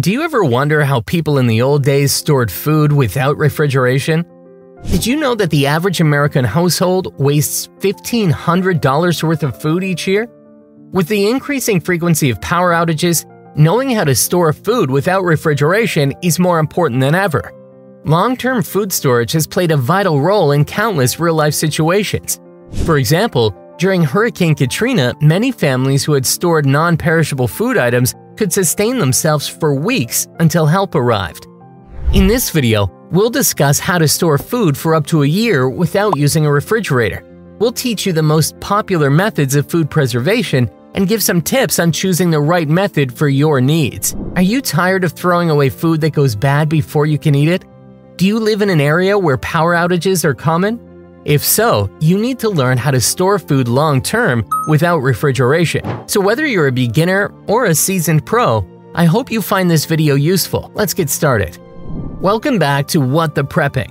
Do you ever wonder how people in the old days stored food without refrigeration? Did you know that the average American household wastes $1,500 worth of food each year? With the increasing frequency of power outages, knowing how to store food without refrigeration is more important than ever. Long term food storage has played a vital role in countless real life situations. For example, during Hurricane Katrina, many families who had stored non perishable food items could sustain themselves for weeks until help arrived. In this video, we'll discuss how to store food for up to a year without using a refrigerator. We'll teach you the most popular methods of food preservation and give some tips on choosing the right method for your needs. Are you tired of throwing away food that goes bad before you can eat it? Do you live in an area where power outages are common? If so, you need to learn how to store food long term without refrigeration. So whether you're a beginner or a seasoned pro, I hope you find this video useful. Let's get started. Welcome back to What the Prepping.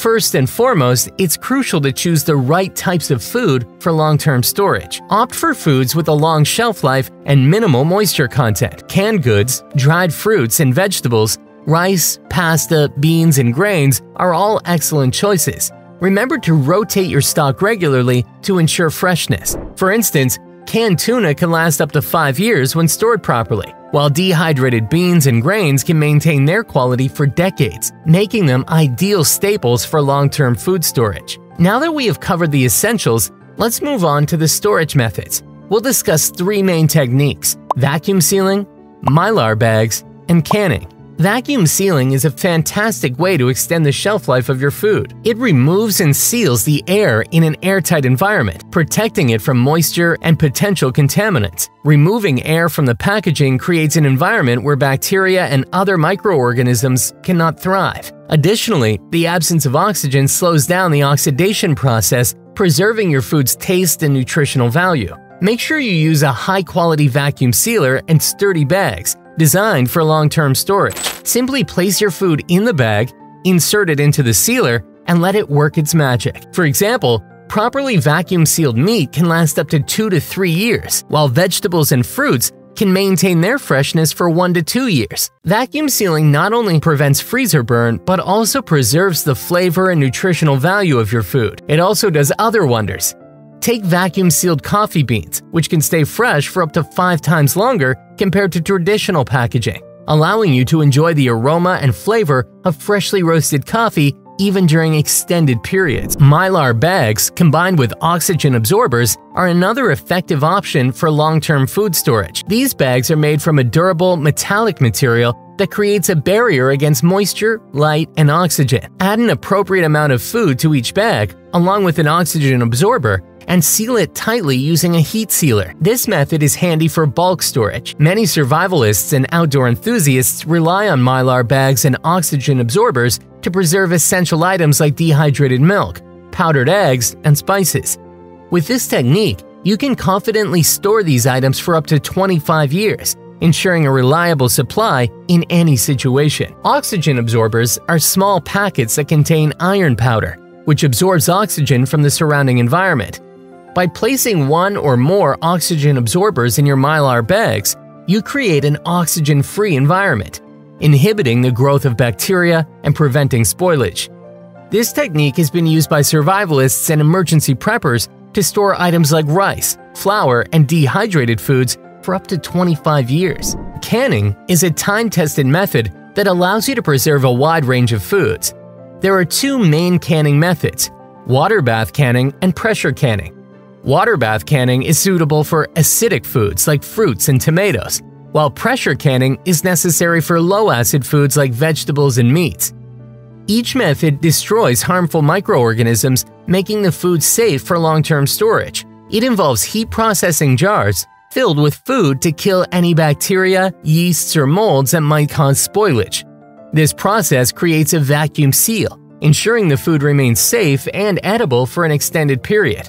First and foremost, it's crucial to choose the right types of food for long-term storage. Opt for foods with a long shelf life and minimal moisture content. Canned goods, dried fruits and vegetables, rice, pasta, beans, and grains are all excellent choices. Remember to rotate your stock regularly to ensure freshness. For instance, canned tuna can last up to 5 years when stored properly, while dehydrated beans and grains can maintain their quality for decades, making them ideal staples for long-term food storage. Now that we have covered the essentials, let's move on to the storage methods. We'll discuss three main techniques vacuum sealing, mylar bags, and canning. Vacuum sealing is a fantastic way to extend the shelf life of your food. It removes and seals the air in an airtight environment, protecting it from moisture and potential contaminants. Removing air from the packaging creates an environment where bacteria and other microorganisms cannot thrive. Additionally, the absence of oxygen slows down the oxidation process, preserving your food's taste and nutritional value. Make sure you use a high quality vacuum sealer and sturdy bags designed for long-term storage. Simply place your food in the bag, insert it into the sealer, and let it work its magic. For example, properly vacuum sealed meat can last up to 2 to 3 years, while vegetables and fruits can maintain their freshness for 1 to 2 years. Vacuum sealing not only prevents freezer burn, but also preserves the flavor and nutritional value of your food. It also does other wonders. Take vacuum sealed coffee beans, which can stay fresh for up to 5 times longer compared to traditional packaging, allowing you to enjoy the aroma and flavor of freshly roasted coffee even during extended periods. Mylar bags combined with oxygen absorbers are another effective option for long-term food storage. These bags are made from a durable metallic material that creates a barrier against moisture, light, and oxygen. Add an appropriate amount of food to each bag, along with an oxygen absorber, and seal it tightly using a heat sealer. This method is handy for bulk storage. Many survivalists and outdoor enthusiasts rely on mylar bags and oxygen absorbers to preserve essential items like dehydrated milk, powdered eggs, and spices. With this technique, you can confidently store these items for up to 25 years, ensuring a reliable supply in any situation. Oxygen absorbers are small packets that contain iron powder, which absorbs oxygen from the surrounding environment. By placing one or more oxygen absorbers in your mylar bags, you create an oxygen-free environment, inhibiting the growth of bacteria and preventing spoilage. This technique has been used by survivalists and emergency preppers to store items like rice, flour, and dehydrated foods for up to 25 years. Canning is a time-tested method that allows you to preserve a wide range of foods. There are two main canning methods, water bath canning and pressure canning. Water bath canning is suitable for acidic foods like fruits and tomatoes, while pressure canning is necessary for low-acid foods like vegetables and meats. Each method destroys harmful microorganisms, making the food safe for long-term storage. It involves heat processing jars filled with food to kill any bacteria, yeasts, or molds that might cause spoilage. This process creates a vacuum seal, ensuring the food remains safe and edible for an extended period.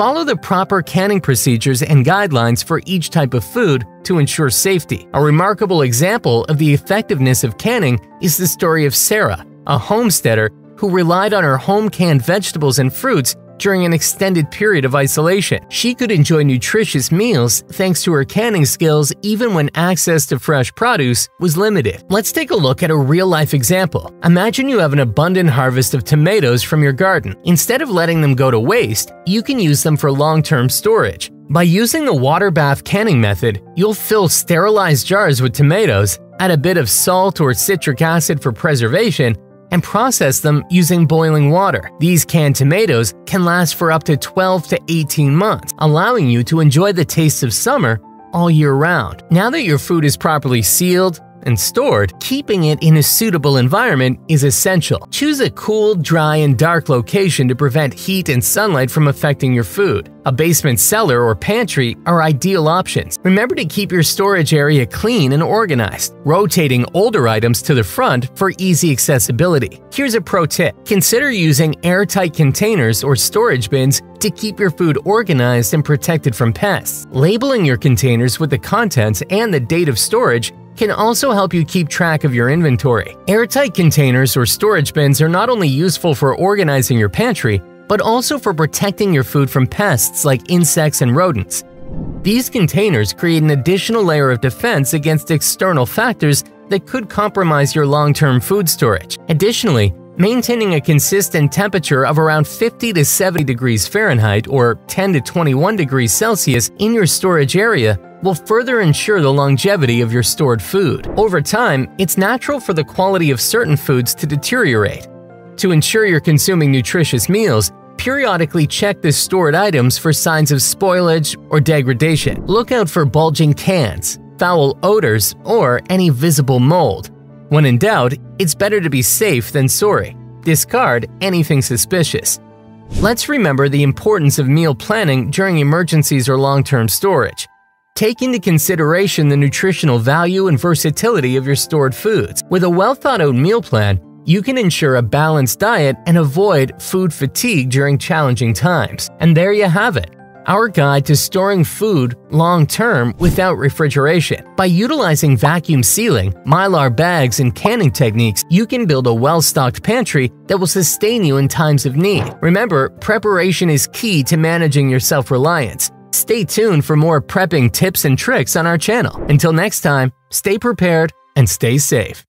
Follow the proper canning procedures and guidelines for each type of food to ensure safety. A remarkable example of the effectiveness of canning is the story of Sarah, a homesteader who relied on her home canned vegetables and fruits during an extended period of isolation. She could enjoy nutritious meals thanks to her canning skills even when access to fresh produce was limited. Let's take a look at a real life example. Imagine you have an abundant harvest of tomatoes from your garden. Instead of letting them go to waste, you can use them for long term storage. By using the water bath canning method, you'll fill sterilized jars with tomatoes, add a bit of salt or citric acid for preservation, and process them using boiling water. These canned tomatoes can last for up to 12 to 18 months, allowing you to enjoy the taste of summer all year round. Now that your food is properly sealed, and stored, keeping it in a suitable environment is essential. Choose a cool, dry, and dark location to prevent heat and sunlight from affecting your food. A basement cellar or pantry are ideal options. Remember to keep your storage area clean and organized, rotating older items to the front for easy accessibility. Here's a pro tip consider using airtight containers or storage bins to keep your food organized and protected from pests. Labeling your containers with the contents and the date of storage can also help you keep track of your inventory. Airtight containers or storage bins are not only useful for organizing your pantry, but also for protecting your food from pests like insects and rodents. These containers create an additional layer of defense against external factors that could compromise your long-term food storage. Additionally, maintaining a consistent temperature of around 50 to 70 degrees Fahrenheit or 10 to 21 degrees Celsius in your storage area will further ensure the longevity of your stored food. Over time, it's natural for the quality of certain foods to deteriorate. To ensure you're consuming nutritious meals, periodically check the stored items for signs of spoilage or degradation. Look out for bulging cans, foul odors, or any visible mold. When in doubt, it's better to be safe than sorry. Discard anything suspicious. Let's remember the importance of meal planning during emergencies or long-term storage. Take into consideration the nutritional value and versatility of your stored foods. With a well thought out meal plan, you can ensure a balanced diet and avoid food fatigue during challenging times. And there you have it our guide to storing food long term without refrigeration. By utilizing vacuum sealing, mylar bags, and canning techniques, you can build a well stocked pantry that will sustain you in times of need. Remember, preparation is key to managing your self reliance. Stay tuned for more prepping tips and tricks on our channel. Until next time, stay prepared and stay safe.